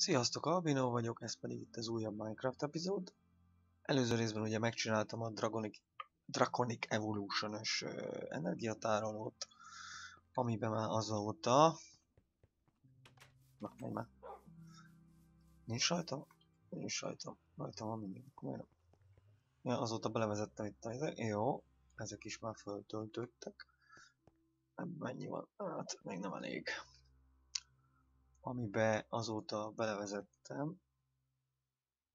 Sziasztok, Albino vagyok, ez pedig itt az újabb Minecraft epizód. Előző részben ugye megcsináltam a Dragonic, Draconic Evolution-ös energiatárolót, amiben már azóta... Na, menj már. Nincs rajta? Nincs rajta. Rajta van mindig. Miért? Ja, azóta belevezettem itt a... Jó, ezek is már föltöltöttek. Mennyi van? Hát, még nem elég amibe azóta belevezettem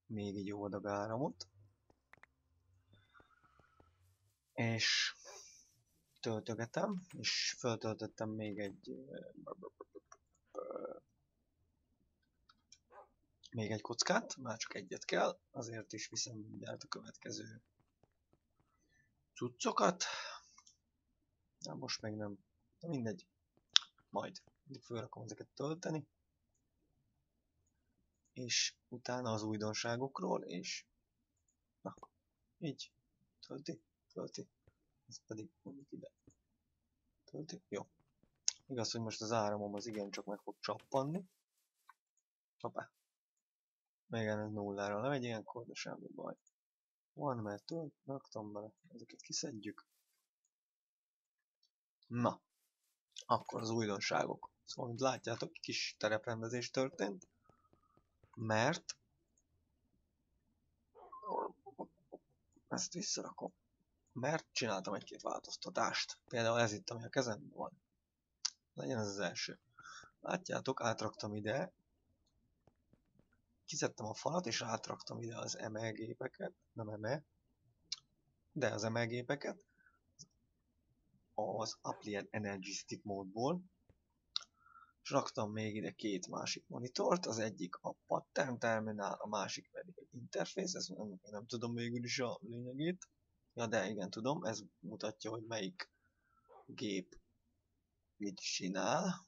még egy jó adag áramot, és töltögetem, és föltöltöttem még egy még egy kockát, már csak egyet kell, azért is viszem mindjárt a következő cuccokat. Na most még nem, de mindegy, majd. Fölrakom ezeket tölteni és utána az újdonságokról, és na, így, tölti, tölti, ez pedig mondjuk ide, tölti, jó. Igaz, hogy most az áramom az igencsak meg fog csappanni. Hoppá. Még ez nullára lemegy ilyenkor, de semmi baj. Van, mert tölt, raktam bele, ezeket kiszedjük. Na, akkor az újdonságok. Szóval, mint látjátok, kis tereprendezés történt mert ezt visszarakom. Mert csináltam egy-két változtatást. Például ez itt, ami a kezemben van. Legyen ez az első. Látjátok, átraktam ide, kizettem a falat, és átraktam ide az ML gépeket, nem ME, de az ML gépeket az Applied Energy Stick módból, és raktam még ide két másik monitort, az egyik a pattern terminál, a másik pedig egy interfész, ezt nem, nem tudom végül is a lényegét. Ja, de igen, tudom, ez mutatja, hogy melyik gép mit csinál.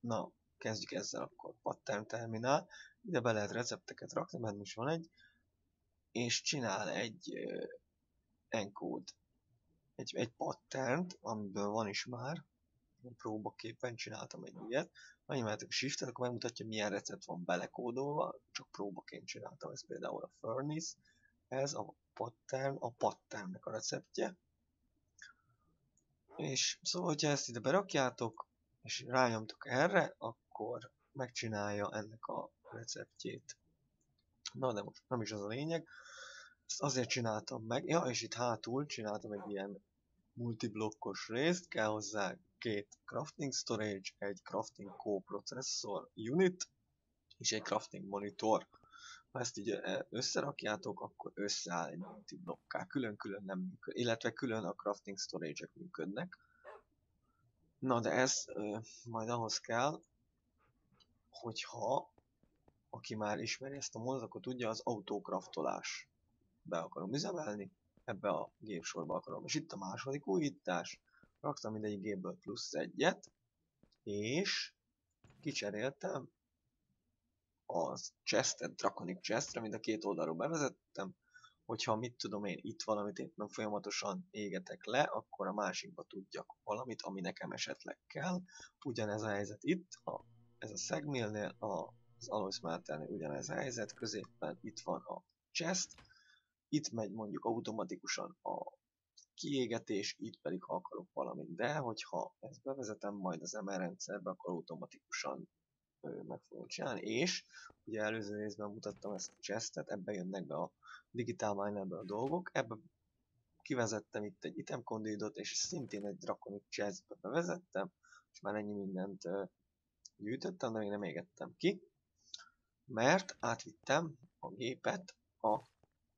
Na, kezdjük ezzel akkor, pattern terminál. Ide be lehet recepteket rakni, benne is van egy, és csinál egy encode, egy, egy patternt, amiből van is már, próbaképpen csináltam egy ilyet. Megnyomjátok a shift akkor megmutatja milyen recept van belekódolva, csak próbaként csináltam ez például a furnace, ez a pattern, a patternnek a receptje. És szóval, hogyha ezt ide berakjátok, és rányomtok erre, akkor megcsinálja ennek a receptjét. Na de most nem is az a lényeg. Ezt azért csináltam meg. Ja, és itt hátul csináltam egy ilyen multiblokkos részt, kell hozzá két crafting storage, egy crafting co-processzor unit, és egy crafting monitor. Ha ezt így összerakjátok, akkor összeáll egy multiblokká. Külön-külön nem működ, illetve külön a crafting storage-ek működnek. Na de ez ö, majd ahhoz kell, hogyha aki már ismeri ezt a akkor tudja, az autokraftolás. Be akarom üzemelni, ebbe a gépsorba akarom. És itt a második újítás, raktam egy gépből plusz egyet, és kicseréltem az chestet, Draconic chestre, mint a két oldalról bevezettem, hogyha mit tudom én, itt valamit éppen folyamatosan égetek le, akkor a másikba tudjak valamit, ami nekem esetleg kell. Ugyanez a helyzet itt, a, ez a Segmillnél, az Alloy Smelternél ugyanez a helyzet, középen itt van a chest, itt megy mondjuk automatikusan a kiégetés, itt pedig ha akarok valamit. De hogyha ezt bevezetem majd az MR rendszerbe, akkor automatikusan meg fogom csinálni, és ugye előző részben mutattam ezt a chestet, ebbe jönnek be a Digital Minerből a dolgok, ebbe kivezettem itt egy item conduitot, és szintén egy Draconic chestbe bevezettem, és már ennyi mindent gyűjtöttem, de még nem égettem ki, mert átvittem a gépet a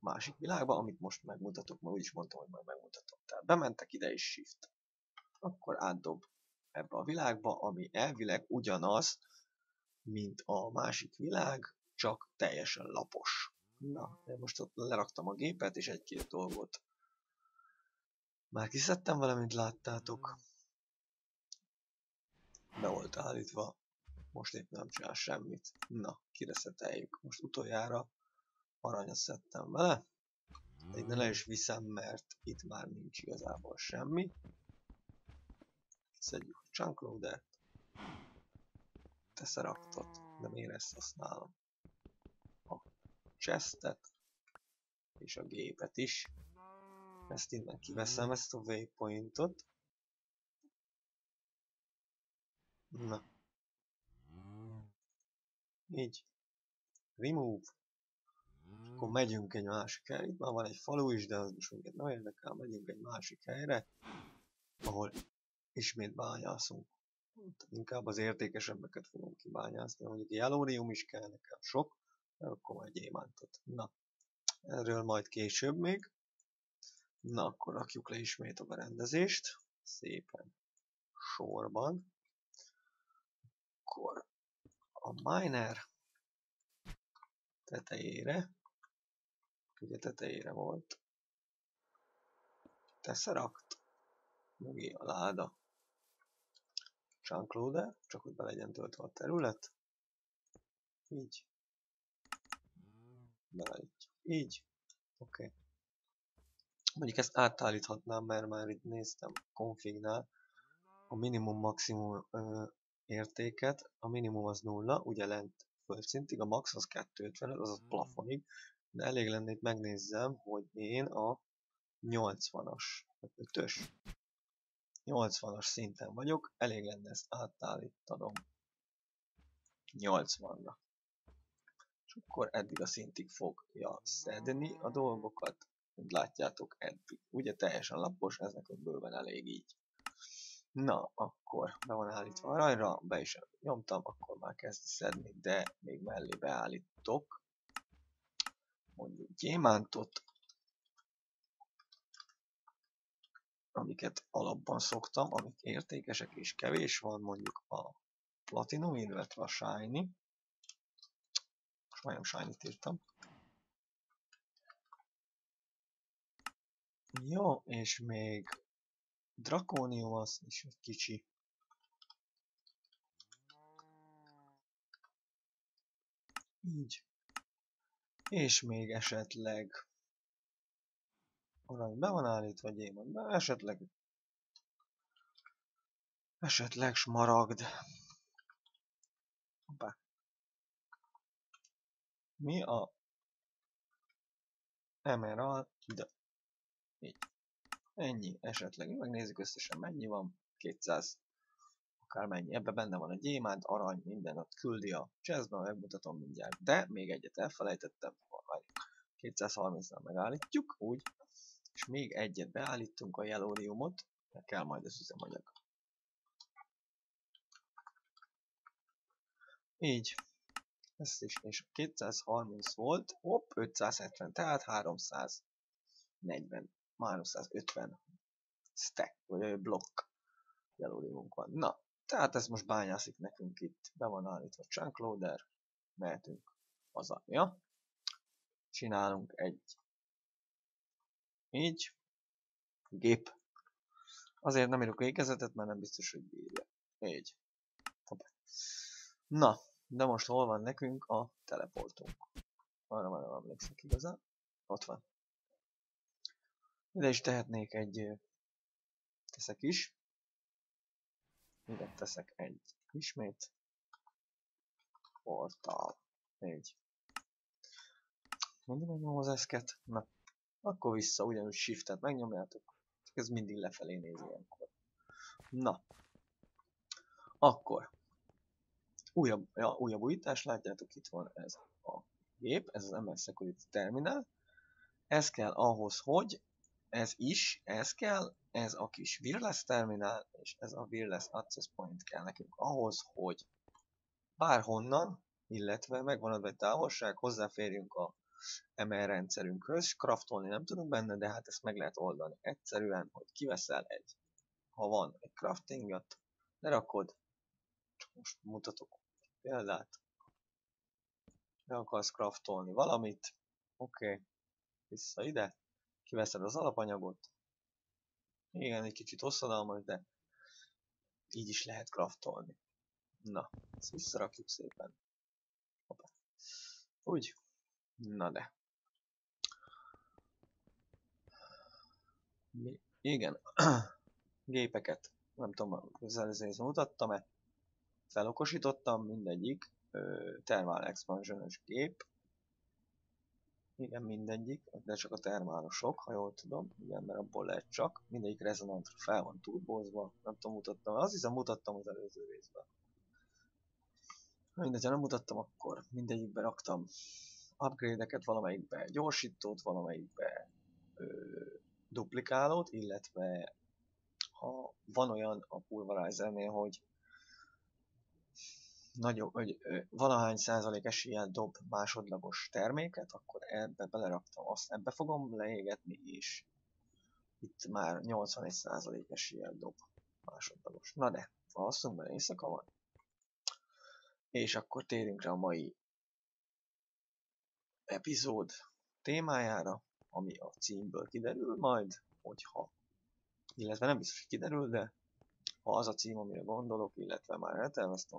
másik világba, amit most megmutatok, mert úgyis mondtam, hogy majd megmutatom. Tehát bementek ide is shift. Akkor átdob ebbe a világba, ami elvileg ugyanaz, mint a másik világ, csak teljesen lapos. Na, én most ott leraktam a gépet, és egy-két dolgot már kiszedtem vele, mint láttátok. Be volt állítva. Most épp nem csinál semmit. Na, kireszeteljük. Most utoljára aranyat szedtem vele. Egy ne le is viszem, mert itt már nincs igazából semmi. Szedjük a chunkloader-t. Tesseraktot. de miért ezt használom? A chestet és a gépet is. Ezt innen kiveszem, ezt a waypointot. Na. Így. Remove. Akkor megyünk egy másik helyre. Itt már van egy falu is, de az most minket nem érdekel. Megyünk egy másik helyre, ahol ismét bányászunk. Inkább az értékesebbeket fogom kibányászni. Mondjuk jelórium is kell nekem sok, akkor majd gyémántot. Na, erről majd később még. Na, akkor rakjuk le ismét a berendezést. Szépen sorban. Akkor a miner tetejére, ugye tetejére volt, tesserakt, mögé a láda, chunkloader, csak hogy be legyen töltve a terület, így, beállítjuk, így, oké. Okay. Mondjuk ezt átállíthatnám, mert már itt néztem a minimum maximum ö, értéket, a minimum az nulla, ugye lent földszintig, a max az 250, azaz plafonig, de elég lenne itt megnézzem, hogy én a 80-as, 5-ös, 80-as szinten vagyok, elég lenne ezt átállítanom 80-ra. És akkor eddig a szintig fogja szedni a dolgokat, mint látjátok eddig. Ugye teljesen lapos, ez nekünk bőven elég így. Na, akkor be van állítva aranyra, be is nyomtam, akkor már kezd szedni, de még mellé beállítok mondjuk gyémántot, amiket alapban szoktam, amik értékesek és kevés van, mondjuk a platinum, illetve a shiny. Most majdnem shiny-t írtam. Jó, és még Drakónium az is egy kicsi. Így. És még esetleg arany be van állítva, gyémant be, esetleg esetleg smaragd. Hoppá. Mi a emerald? Így. Ennyi, esetleg. Megnézzük összesen mennyi van. 200 akár mennyi. Ebben benne van a gyémánt, arany, minden ott küldi a chestben, megmutatom mindjárt. De még egyet elfelejtettem, vagy 230-nál megállítjuk, úgy. És még egyet beállítunk a jelóriumot, mert kell majd az üzemanyag. Így. Ezt is, és 230 volt, hopp, 570, tehát 340 350 stack, vagy blokk jelóriumunk van. Na, tehát ez most bányászik nekünk itt, be van állítva chunk loader, mehetünk haza, ja? Csinálunk egy így, gép. Azért nem írok ékezetet, mert nem biztos, hogy bírja. Így. Na, de most hol van nekünk a teleportunk? Arra már nem emlékszek igazán. Ott van. Ide is tehetnék egy... Teszek is. Ide teszek egy ismét. Portal. Így. Mindig megnyom az eszket. Na. Akkor vissza, ugyanúgy shiftet megnyomjátok. Ez mindig lefelé néz ilyenkor. Na. Akkor. Újabb, ja, újabb újítás, látjátok itt van ez a gép, ez az MS Security Terminal. Ez kell ahhoz, hogy ez is, ez kell, ez a kis wireless terminál, és ez a wireless access point kell nekünk ahhoz, hogy bárhonnan, illetve megvan adva egy távolság, hozzáférjünk a ML rendszerünkhöz, craftolni nem tudunk benne, de hát ezt meg lehet oldani egyszerűen, hogy kiveszel egy, ha van egy craftingot, lerakod, csak most mutatok példát, le akarsz craftolni valamit, oké, okay. vissza ide, kiveszed az alapanyagot. Igen, egy kicsit hosszadalmas, de így is lehet craftolni. Na, ezt visszarakjuk szépen. Hoppá. Úgy. Na de. Mi? Igen. Gépeket. Nem tudom, közelezést mutattam-e. Felokosítottam mindegyik. Thermal expansion gép. Igen, mindegyik, de csak a termálosok, ha jól tudom. Igen, mert abból lehet csak. Mindegyik rezonantra fel van turbózva. Nem tudom, mutattam. Azt hiszem, mutattam az előző részben. Mindegy, ha nem mutattam, akkor mindegyikbe raktam upgrade-eket, valamelyikbe gyorsítót, valamelyikbe ö, duplikálót, illetve ha van olyan a Pulverizer-nél, hogy nagyobb, hogy valahány százalék eséllyel dob másodlagos terméket, akkor ebbe beleraktam azt, ebbe fogom leégetni, és itt már 81 százalék eséllyel dob másodlagos. Na de, alszunk, mert éjszaka van. És akkor térjünk rá a mai epizód témájára, ami a címből kiderül majd, hogyha, illetve nem biztos, hogy kiderül, de ha az a cím, amire gondolok, illetve már elterveztem,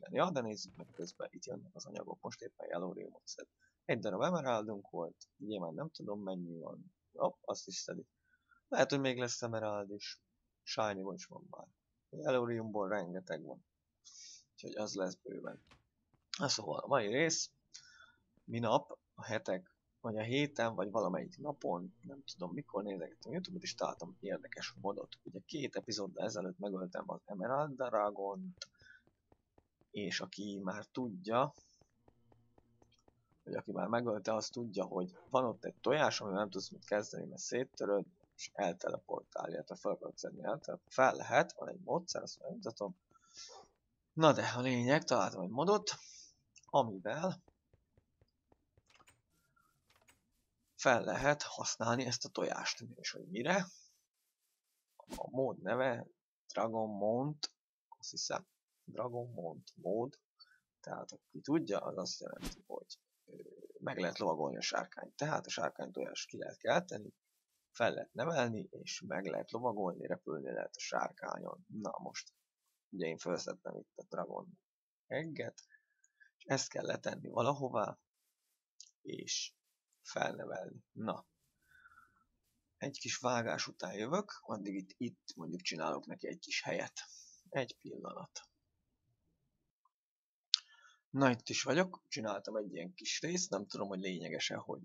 minden. Ja, de nézzük meg közben, itt jönnek az anyagok, most éppen Yellowriumot szed. Egy darab emeraldunk volt, nyilván nem tudom mennyi van, Hopp, azt is szedi. Lehet, hogy még lesz emerald is, shiny is van már. Yellowriumból rengeteg van, úgyhogy az lesz bőven. Na szóval, a mai rész, minap, a hetek, vagy a héten, vagy valamelyik napon, nem tudom mikor nézegettem Youtube-ot, és találtam érdekes modot. Ugye két epizóddal ezelőtt megöltem az Emerald dragon és aki már tudja, vagy aki már megölte, az tudja, hogy van ott egy tojás, ami nem tudsz mit kezdeni, mert széttöröd, és elteleportál, illetve fel kell szedni, elteleport. Fel lehet, van egy módszer, azt megmutatom. Na de a lényeg, találtam egy modot, amivel fel lehet használni ezt a tojást. És hogy mire? A mód neve Dragon Mount, azt hiszem Dragon Mount mód, tehát aki tudja, az azt jelenti, hogy meg lehet lovagolni a sárkányt. Tehát a sárkány tojás ki lehet kelteni, fel lehet nevelni, és meg lehet lovagolni, repülni lehet a sárkányon. Na most, ugye én felszedtem itt a Dragon egget, és ezt kell letenni valahová, és felnevelni. Na, egy kis vágás után jövök, addig itt, itt mondjuk csinálok neki egy kis helyet. Egy pillanat. Na itt is vagyok, csináltam egy ilyen kis részt, nem tudom, hogy lényegese, hogy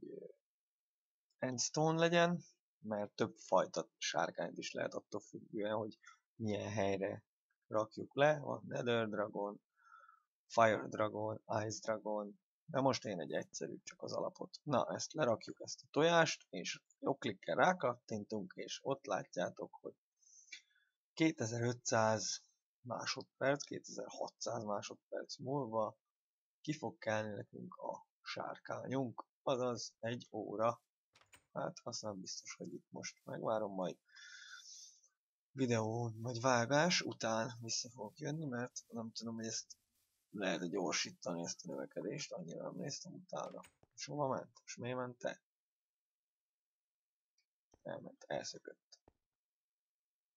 endstone legyen, mert több fajta sárkányt is lehet attól függően, hogy milyen helyre rakjuk le. Van Nether Dragon, Fire Dragon, Ice Dragon, de most én egy egyszerű, csak az alapot. Na, ezt lerakjuk, ezt a tojást, és jó klikkel rákattintunk, és ott látjátok, hogy 2500 másodperc, 2600 másodperc múlva ki fog kelni nekünk a sárkányunk, azaz egy óra. Hát azt nem biztos, hogy itt most megvárom majd videó vagy vágás után vissza fogok jönni, mert nem tudom, hogy ezt lehet -e gyorsítani ezt a növekedést, annyira nem néztem utána. És hova ment? És miért ment te? Elment, elszökött.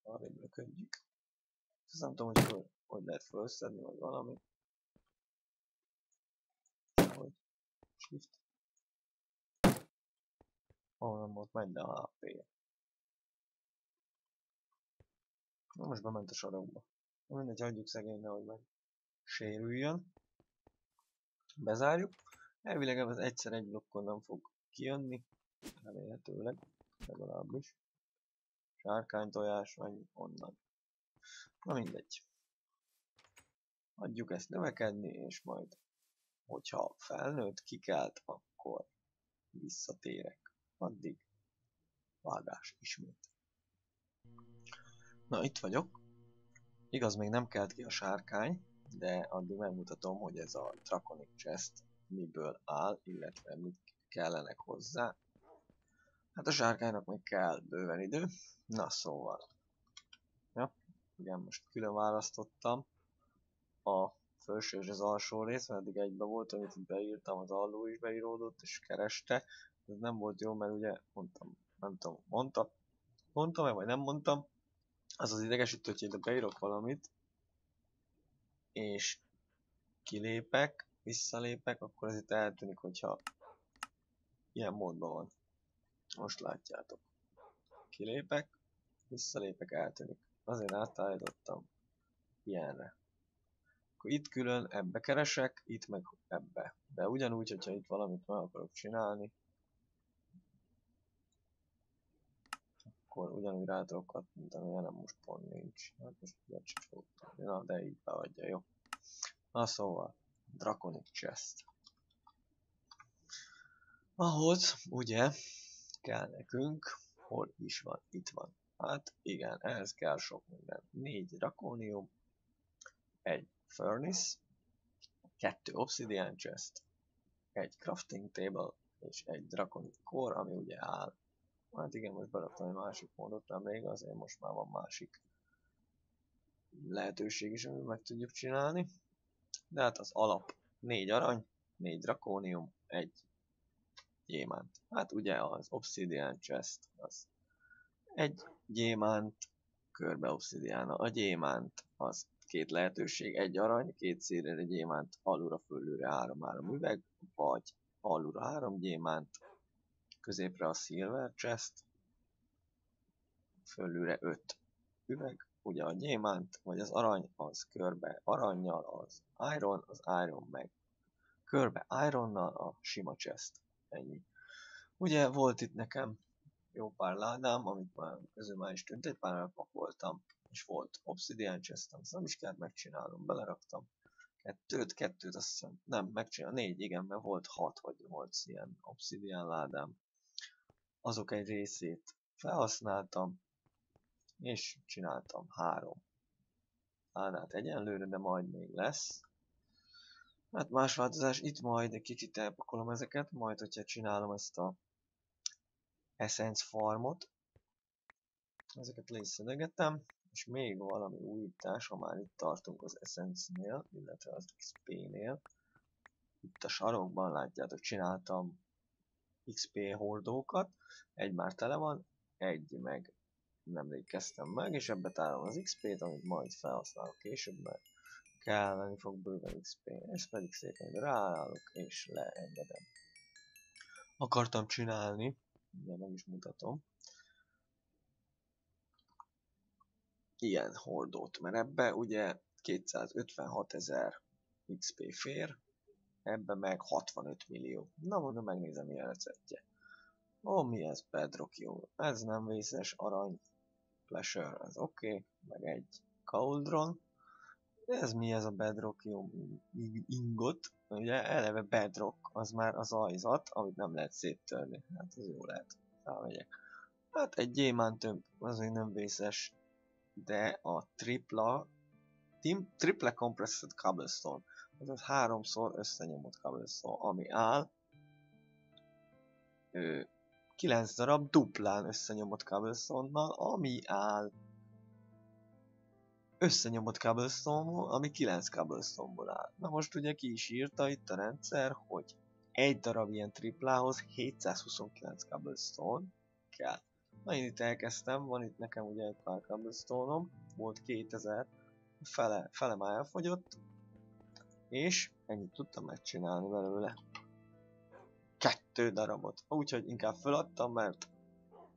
Arrébb löködjük. Ezt nem tudom, hogy hogy lehet felszedni, vagy valami hogy shift. Nem volt megy, de a hp. Na most bement a sarokba. Mindegy, hagyjuk szegényre, hogy meg sérüljön. Bezárjuk. Elvileg ez egyszer egy blokkon nem fog kijönni. Remélhetőleg. Legalábbis. Sárkánytojás vagy onnan. Na mindegy. Adjuk ezt növekedni, és majd hogyha felnőtt, kikelt, akkor visszatérek. Addig vágás ismét. Na, itt vagyok. Igaz, még nem kelt ki a sárkány, de addig megmutatom, hogy ez a Draconic Chest miből áll, illetve mit kellenek hozzá. Hát a sárkánynak még kell bőven idő. Na szóval. Ja, igen, most külön választottam a felső és az alsó rész, mert eddig egybe volt, amit beírtam, az alul is beíródott, és kereste. Ez nem volt jó, mert ugye mondtam, nem tudom, mondtam, mondtam-e, vagy nem mondtam. Az az idegesítő, hogy ide beírok valamit, és kilépek, visszalépek, akkor ez itt eltűnik, hogyha ilyen módban van. Most látjátok. Kilépek, visszalépek, eltűnik. Azért átállítottam ilyenre akkor itt külön ebbe keresek, itt meg ebbe. De ugyanúgy, hogyha itt valamit meg akarok csinálni, akkor ugyanúgy rá tudok kattintani, nem most pont nincs. Hát most ugye Na, de így beadja, jó. Na szóval, Draconic Chest. Ahhoz, ugye, kell nekünk, hol is van, itt van. Hát igen, ehhez kell sok minden. Négy Draconium, egy Furnace, kettő Obsidian Chest, egy Crafting Table, és egy Draconic Core, ami ugye áll. Hát igen, most beraktam egy másik módot, nem még azért most már van másik lehetőség is, amit meg tudjuk csinálni. De hát az alap négy arany, négy drakónium, egy gyémánt. Hát ugye az Obsidian Chest az egy gyémánt, körbe obsidiána. A gyémánt az két lehetőség, egy arany, két szélre egy gyémánt, alulra fölülre három-három üveg, vagy alulra három gyémánt, középre a silver chest, fölülre öt üveg, ugye a gyémánt, vagy az arany, az körbe aranyjal, az iron, az iron meg körbe ironnal, a sima chest. Ennyi. Ugye volt itt nekem jó pár ládám, amit már közül már is tűnt, egy pár pakoltam, és volt obsidian chest, azt nem is kellett megcsinálnom, beleraktam kettőt, kettőt azt hiszem, nem, megcsinál, négy, igen, mert volt hat vagy nyolc ilyen obsidian ládám. Azok egy részét felhasználtam, és csináltam három ládát egyenlőre, de majd még lesz. Hát más változás, itt majd egy kicsit elpakolom ezeket, majd hogyha csinálom ezt a Essence farmot, ezeket le is szedegetem, és még valami újítás, ha már itt tartunk az Essence-nél, illetve az XP-nél. Itt a sarokban látjátok, csináltam XP hordókat, egy már tele van, egy meg nemrég kezdtem meg, és ebbe tárolom az XP-t, amit majd felhasználok később, mert kelleni fog bőven XP, és pedig szépen ráállok, és leengedem. Akartam csinálni, ugye meg is mutatom, ilyen hordót, mert ebbe ugye 256 ezer XP fér, ebbe meg 65 millió. Na mondom, megnézem milyen receptje. Ó, mi ez Bedrock jó? Ez nem vészes arany Pleasure, az oké, okay. meg egy Cauldron. De ez mi ez a Bedrock jó ingot? Ugye eleve Bedrock, az már az ajzat, amit nem lehet széttörni. Hát ez jó lehet. Felmegyek. Hát egy gyémántöm, az még nem vészes, de a tripla, tim, triple compressed cobblestone, az háromszor összenyomott cobblestone, ami áll ő, 9 darab duplán összenyomott cobblestone ami áll összenyomott cobblestone ami 9 cobblestone áll. Na most ugye ki is írta itt a rendszer, hogy egy darab ilyen triplához 729 cobblestone kell. Na én itt elkezdtem, van itt nekem ugye egy pár cobblestone volt 2000, fele, fele már elfogyott, és ennyit tudtam megcsinálni belőle kettő darabot. Úgyhogy inkább feladtam, mert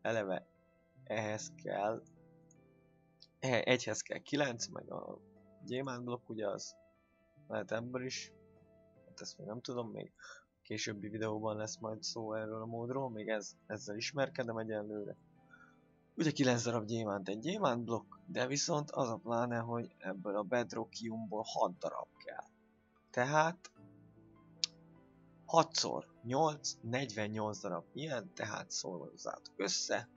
eleve ehhez kell e, egyhez kell 9, meg a gyémánt blokk ugye az lehet ember is. Hát ezt még nem tudom, még későbbi videóban lesz majd szó erről a módról, még ez, ezzel ismerkedem egyenlőre. Ugye 9 darab gyémánt egy gyémánt blokk, de viszont az a pláne, hogy ebből a bedrockiumból 6 darab kell. Tehát 6-szor 8, 48 darab ilyen, tehát szorozzátok össze,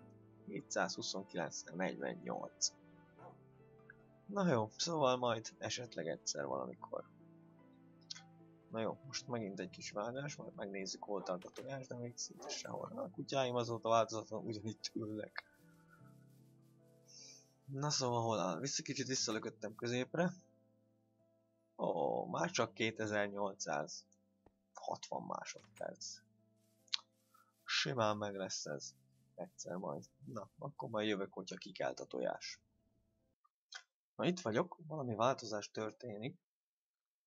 729 48. Na jó, szóval majd esetleg egyszer valamikor. Na jó, most megint egy kis vágás, majd megnézzük hol tart a tojás, de még szinte sehol. A kutyáim azóta változatlan ugyanígy ülnek. Na szóval hol áll? Vissza kicsit visszalököttem középre. Ó, már csak 2800 60 másodperc. Simán meg lesz ez. Egyszer majd. Na, akkor majd jövök, hogyha kikelt a tojás. Na itt vagyok, valami változás történik.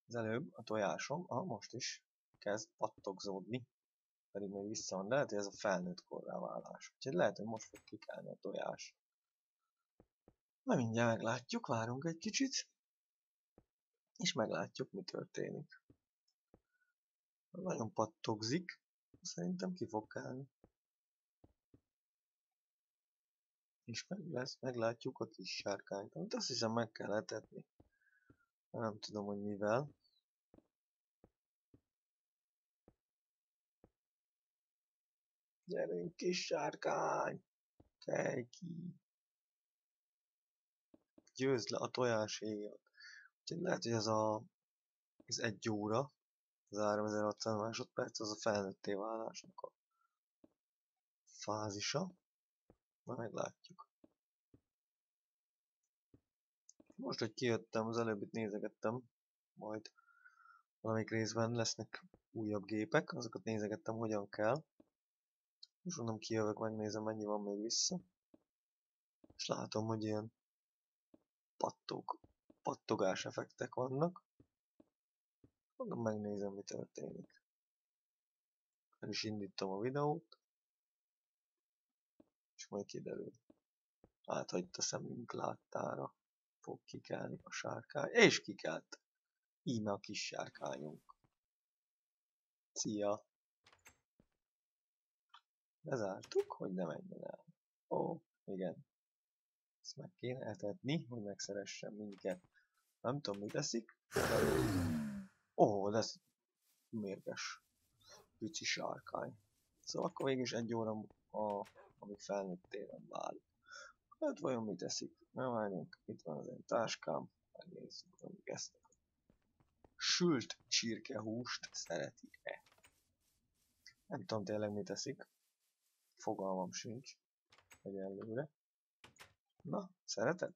Az előbb a tojásom, ah, most is kezd pattogzódni. Pedig még vissza van, de lehet, hogy ez a felnőtt korrá válás. Úgyhogy lehet, hogy most fog kikelni a tojás. Na mindjárt meglátjuk, várunk egy kicsit. És meglátjuk, mi történik. Nagyon pattogzik. Szerintem ki fog kelni. És meg lesz, meglátjuk a kis sárkányt, amit azt hiszem meg kell etetni. Nem tudom, hogy mivel. Gyerünk kis sárkány! Kelj ki! Győzd le a tojáséjat. Úgyhogy lehet, hogy ez a ez egy óra, az 3600 másodperc, az a felnőtté válásnak a fázisa. Na meglátjuk. Most, hogy kijöttem, az előbb itt nézegettem, majd valamelyik részben lesznek újabb gépek, azokat nézegettem, hogyan kell. Most mondom, kijövök, megnézem, mennyi van még vissza. És látom, hogy ilyen pattog, pattogás effektek vannak. Mondom, megnézem, mi történik. El is indítom a videót. És majd kiderül. Hát, hogy a szemünk láttára fog kikelni a sárkány. És kikelt! Íme a kis sárkányunk. Szia! Lezártuk, hogy ne menjen el. Ó, igen. Ezt meg kéne etetni, hogy megszeressem minket. Nem tudom, mit eszik. Ó, de ez mérges. Pici sárkány. Szóval akkor végig is egy óra, a, amíg felnőttéren válik. Hát vajon mit eszik? Na várjunk, itt van az én táskám. Megnézzük, hogy ezt sült csirkehúst szereti-e. Nem tudom tényleg mit eszik. Fogalmam sincs. Egyelőre. Na, szereted?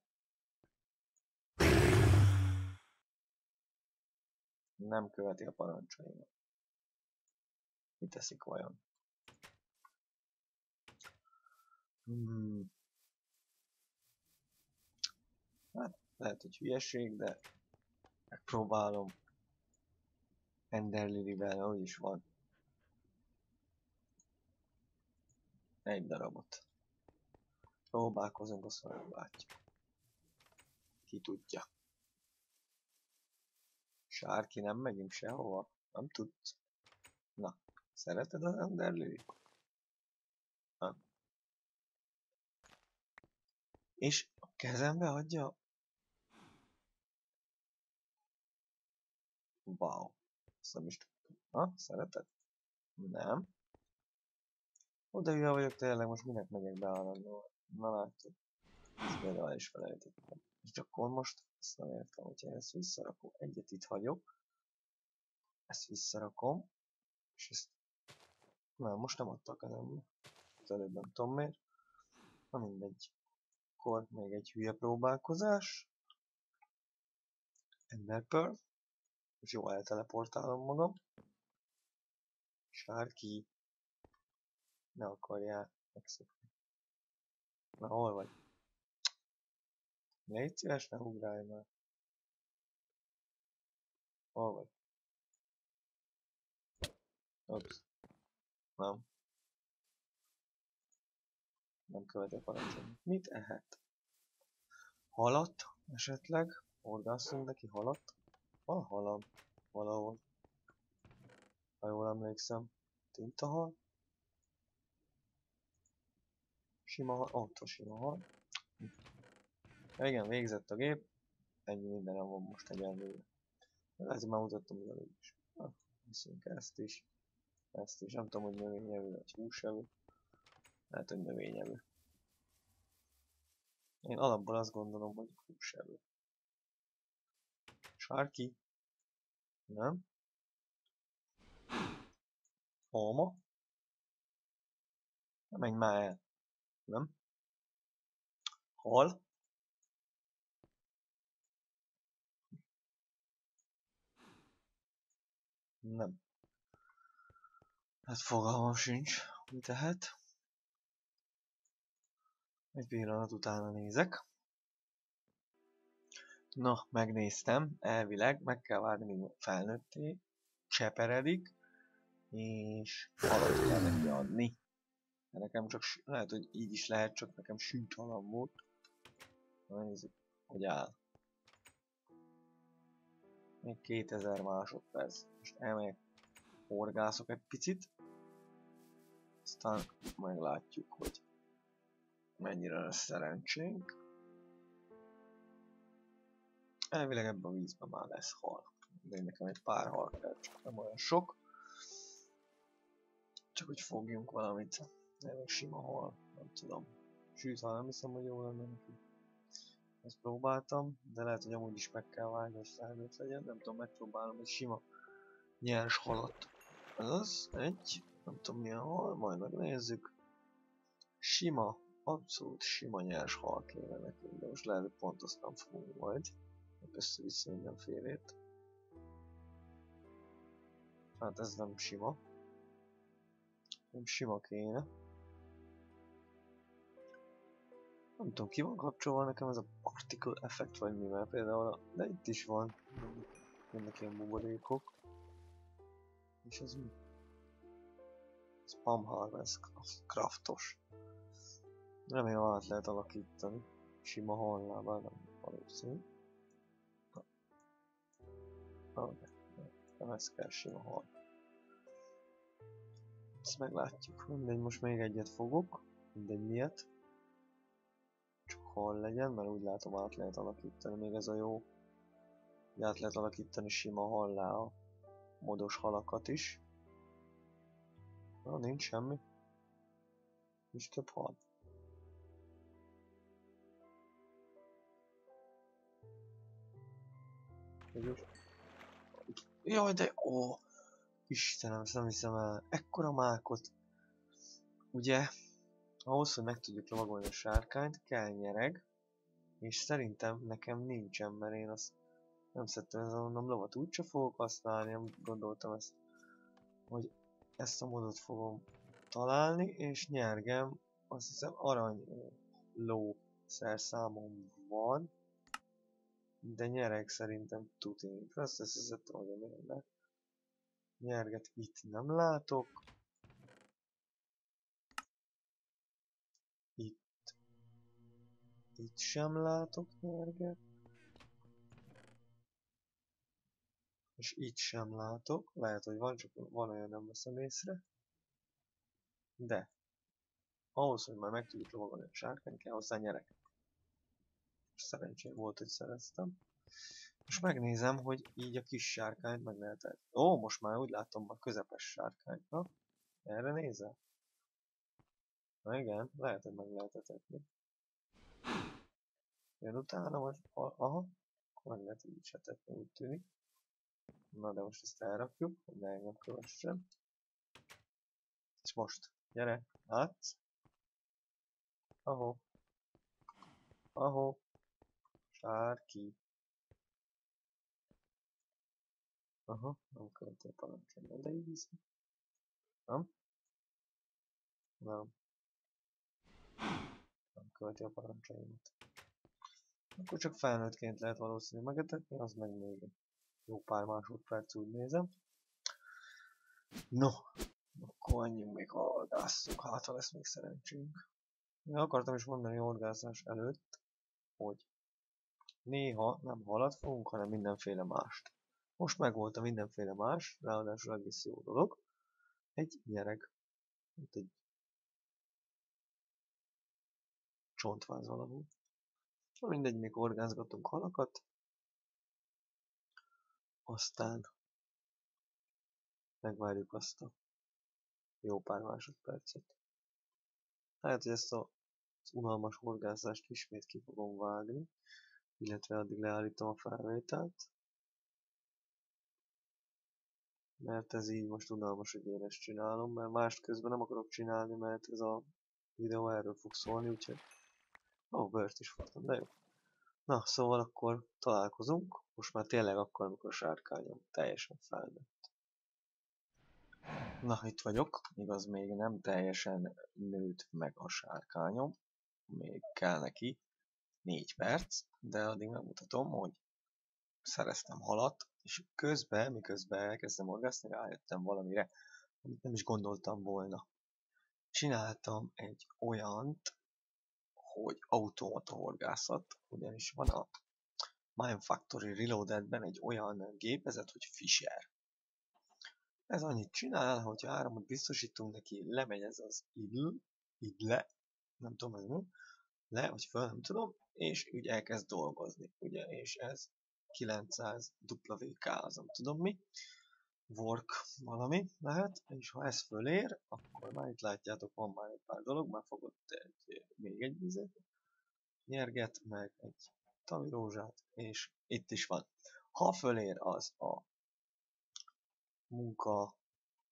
Nem követi a parancsaimat. Mit teszik vajon? Hmm. Hát, lehet, hogy hülyeség, de megpróbálom. Ender Lily-vel, ahogy is van. Egy darabot. Próbálkozunk, azt majd látjuk. Ki tudja. Sárki, nem megyünk sehova? Nem tudsz? Na, szereted az Enderlőt? Nem. És a kezembe adja? Wow. Ezt nem is tudtam. Ha, szereted? Nem. Oda vagyok tényleg, most minek megyek be arra? Na látod. Ezt például is felejtettem. És akkor most ezt nem értem, hogyha ezt visszarakom. Egyet itt hagyok. Ezt visszarakom. És ezt... Nem, most nem adta a kezembe. Az előbb nem tudom miért. Na mindegy. Akkor még egy hülye próbálkozás. Ender Pearl. És jó, elteleportálom magam. Sárki. Ne akarjál megszokni. Na, hol vagy? Légy szíves, ne ugrálj már. Hol vagy? Ups. Nem. Nem követi a parancsot. Mit ehet? Halat? Esetleg? Horgászunk neki halat? Van halam. Valahol. Ha jól emlékszem. Tintahal? Sima. Ott a sima hal. Igen, végzett a gép. Ennyi mindenem van most egyenlőre. Lehet, hogy már mutattam az előbb is. Na, viszünk ezt is. Ezt is. Nem tudom, hogy növényevő vagy húsevő. Lehet, hogy növényevő. Én alapból azt gondolom, hogy húsevő. Sárki. Nem. Alma. Menj már el. Nem. Hal. Nem. Hát fogalmam sincs, mi tehet. Egy pillanat utána nézek. Na, megnéztem, elvileg meg kell várni, míg felnőtté, cseperedik, és halat kell neki adni. De nekem csak, lehet, hogy így is lehet, csak nekem halam volt. Na nézzük, hogy áll. még 2000 másodperc. Most elmegyek, horgászok egy picit, aztán meglátjuk, hogy mennyire lesz szerencsénk. Elvileg ebben a vízben már lesz hal. De nekem egy pár hal kell, csak nem olyan sok. Csak hogy fogjunk valamit. Egy sima hal, nem tudom. Sőt, ha nem hiszem, hogy jó lenne neki. Ezt próbáltam, de lehet, hogy amúgy is meg kell vágni, hogy felnőtt legyen. Nem tudom, megpróbálom egy sima nyers halat. Ez az, egy, nem tudom milyen hal, majd megnézzük. Sima, abszolút sima nyers hal kéne nekünk, de most lehet, hogy pont azt nem fogunk majd. Össze-vissza mindenfélét. Hát ez nem sima. Nem sima kéne. Nem tudom, ki van kapcsolva nekem ez a particle effect vagy mi, mert például, a, de itt is van. Jönnek ilyen buborékok. És ez mi? Spam Harvest craftos. Remélem át lehet alakítani. Sima honlában nem valószínű. Okay. Nem ez kell sima hal. Ezt meglátjuk. Mindegy, most még egyet fogok. Mindegy miért. Hal legyen, mert úgy látom át lehet alakítani. Még ez a jó. Át lehet alakítani sima hallá a modos halakat is. Na, nincs semmi. Nincs több hal. Jaj, de ó! Istenem, ezt nem hiszem el. Ekkora mákot. Ugye, ahhoz, hogy meg tudjuk lovagolni a sárkányt, kell nyereg. És szerintem nekem nincsen, mert én azt nem szedtem, ez mondom, lovat úgyse fogok használni, nem gondoltam ezt, hogy ezt a modot fogom találni, és nyergem, azt hiszem arany ló szerszámom van, de nyereg szerintem tuti. Azt összeszedtem, hogy a. Nyerget itt nem látok. Itt. Itt sem látok nyerget. És itt sem látok. Lehet, hogy van, csak van olyan nem veszem észre. De. Ahhoz, hogy már meg tudjuk lovagolni a sárkány, kell hozzá nyerek. Szerencsém volt, hogy szereztem. Most megnézem, hogy így a kis sárkányt meg lehet -e. Ó, most már úgy látom a közepes sárkányt. Na, erre nézel? Na igen, lehet, hogy meg lehet etetni. Jön utána, vagy... Aha, akkor meg lehet így etetni, úgy tűnik. Na, de most ezt elrakjuk, hogy ne engem kövessen. És most, gyere, át. Ahó. Ahó. Sárki. Aha, nem követi a parancsomat, de. Nem? Nem. Nem követi a parancsaimat. Akkor csak felnőttként lehet valószínű megetetni, az meg még jó pár másodperc úgy nézem. No, akkor annyi még horgásszunk, hát ha lesz még szerencsénk. Én akartam is mondani horgászás előtt, hogy néha nem halat fogunk, hanem mindenféle mást. Most megvolt a mindenféle más, ráadásul egész jó dolog. Egy nyereg. Itt egy csontváz valahol. Mindegy, még orgázgatunk halakat. Aztán megvárjuk azt a jó pár másodpercet. Lehet, hogy ezt a, az unalmas horgászást ismét ki fogom vágni, illetve addig leállítom a felvételt. Mert ez így most unalmas, hogy én ezt csinálom, mert mást közben nem akarok csinálni, mert ez a videó erről fog szólni, úgyhogy... Ó, oh, bört is fogtam, de jó. Na, szóval akkor találkozunk, most már tényleg akkor, amikor a sárkányom teljesen felnőtt. Na, itt vagyok, igaz még nem teljesen nőtt meg a sárkányom, még kell neki 4 perc, de addig megmutatom, hogy szereztem halat, és közben, miközben elkezdtem orgászni, rájöttem valamire, amit nem is gondoltam volna. Csináltam egy olyant, hogy automata horgászat, ugyanis van a Mine Factory Reloaded-ben egy olyan gépezet, hogy Fisher. Ez annyit csinál, hogy áramot biztosítunk neki, lemegy ez az idl, így le, nem tudom, ez mi, le, vagy föl, nem tudom, és úgy elkezd dolgozni, ugye, és ez 900 WK, az tudom mi, work valami lehet, és ha ez fölér, akkor már itt látjátok, van már egy pár dolog, már fogott egy, még egy vizet, nyerget, meg egy tavirózsát, és itt is van. Ha fölér az a munka,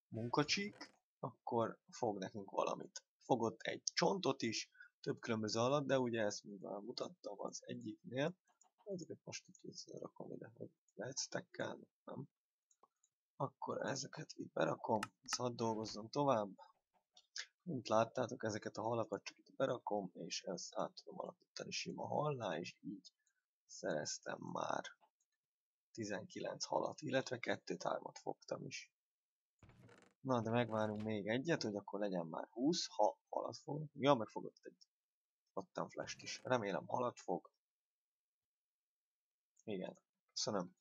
munkacsík, akkor fog nekünk valamit. Fogott egy csontot is, több különböző alatt, de ugye ezt mivel mutattam az egyiknél, ezeket most itt összerakom ide, hogy lehet stekkelni, nem? Akkor ezeket itt berakom, szóval dolgozzon tovább. Mint láttátok, ezeket a halakat csak itt berakom, és ezt át tudom alakítani sima hallá, és így szereztem már 19 halat, illetve kettő tármat fogtam is. Na, de megvárunk még egyet, hogy akkor legyen már 20, ha halat fog. Ja, megfogott egy adtam flash is. Remélem halat fog. Igen, köszönöm.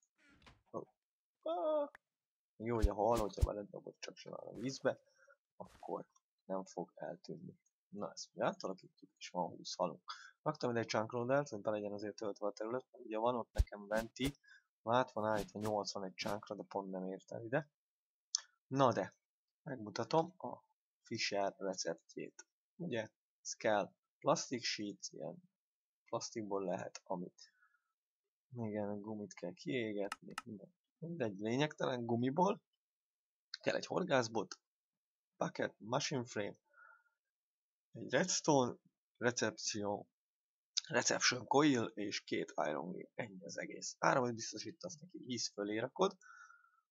Oh. Ah. Jó, hogy a hal, hogyha beledobott csak sem a vízbe, akkor nem fog eltűnni. Na, ezt mi átalakítjuk, és van 20 halunk. Raktam ide egy chunkloadert, hogy be legyen azért töltve a terület, mert ugye van ott nekem venti, át van állítva 81 chunkra, de pont nem ért el ide. Na de, megmutatom a Fisher receptjét. Ugye, ez kell plastic sheet, ilyen plastikból lehet, amit igen, gumit kell kiégetni. Mindegy lényegtelen gumiból, kell egy horgászbot, bucket, machine frame, egy redstone, recepció, reception coil és két iron gear. Ennyi az egész. Áramot biztosítasz neki, víz fölé rakod.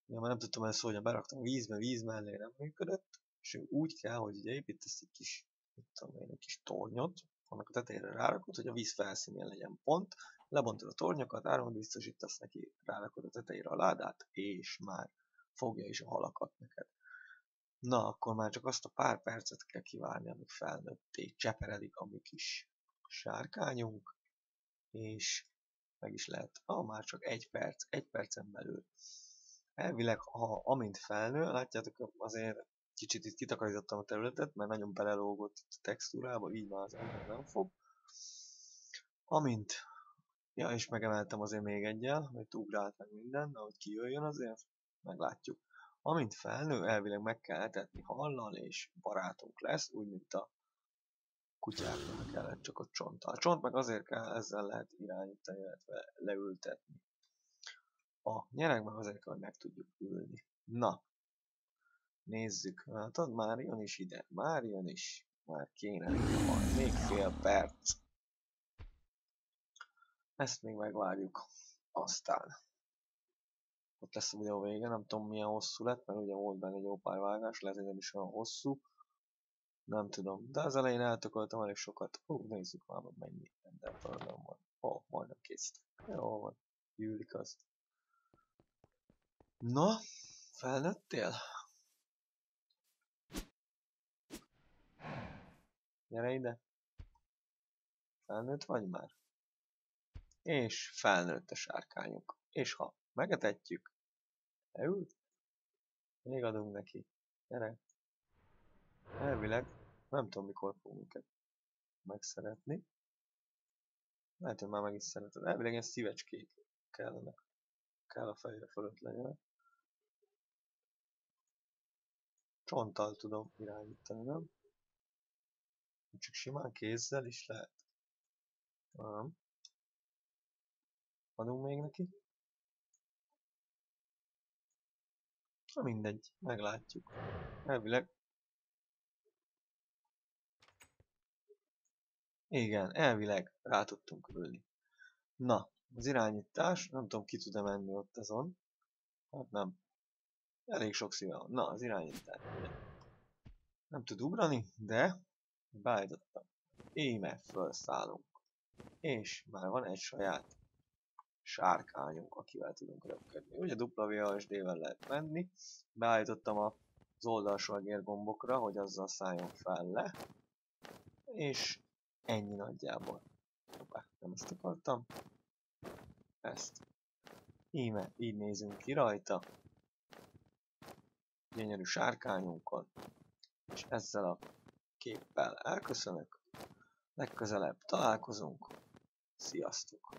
Ugye már nem tudtam ezt hogy beraktam vízbe, víz mellé nem működött, és úgy kell, hogy ugye építesz egy kis, mit tudom én, egy kis tornyot, annak a tetejére rárakod, hogy a víz felszínén legyen pont, lebontod a tornyokat, áramot biztosítasz neki, rárakod a tetejére a ládát, és már fogja is a halakat neked. Na, akkor már csak azt a pár percet kell kivárni, amíg felnőtté cseperedik a mi kis sárkányunk, és meg is lehet, ah, már csak egy perc, egy percen belül. Elvileg, ha amint felnő, látjátok, azért kicsit itt kitakarítottam a területet, mert nagyon belelógott a textúrába, így már az ember nem fog. Amint, ja, és megemeltem azért még egyel, hogy ugrált meg minden, de hogy kijöjjön azért, meglátjuk. Amint felnő, elvileg meg kell etetni hallal, és barátunk lesz, úgy, mint a kutyáknak kellett csak a csont. A csont meg azért kell, ezzel lehet irányítani, illetve leültetni. A nyereg meg azért kell, hogy meg tudjuk ülni. Na, nézzük. Hát már jön is ide. Már jön is. Már kéne. Még fél perc. Ezt még megvárjuk. Aztán. Ott lesz a videó vége. Nem tudom milyen hosszú lett, mert ugye volt benne egy jó pár vágás. Lehet, hogy nem is olyan hosszú. Nem tudom, de az elején eltököltem elég sokat. Ó, nézzük már, hogy mennyi minden program van. Ó, majdnem kész. Jó van, gyűlik az. Na, felnőttél? Gyere ide. Felnőtt vagy már? És felnőtt a sárkányunk. És ha megetetjük, leült, még adunk neki. Gyere. Elvileg nem tudom mikor fogunk minket megszeretni. Lehet, hogy már meg is szereted. Elvileg ilyen szívecskék kellene. Kell a fejre fölött legyen. Csonttal tudom irányítani, nem? Csak simán kézzel is lehet. Nem. Adunk még neki? Na mindegy, meglátjuk. Elvileg Igen, elvileg rá tudtunk ülni. Na, az irányítás, nem tudom ki tud-e menni ott azon. Hát nem. Elég sok szíve van. Na, az irányítás. Nem tud ugrani, de beállítottam. Íme felszállunk. És már van egy saját sárkányunk, akivel tudunk röpködni. Ugye WASD-vel lehet menni. Beállítottam az oldalsó egérgombokra, hogy azzal szálljon fel le. És Ennyi nagyjából. Hoppá, nem ezt akartam. ezt. Íme, így nézünk ki rajta. Gyönyörű sárkányunkon. És ezzel a képpel elköszönök. Legközelebb találkozunk. Sziasztok!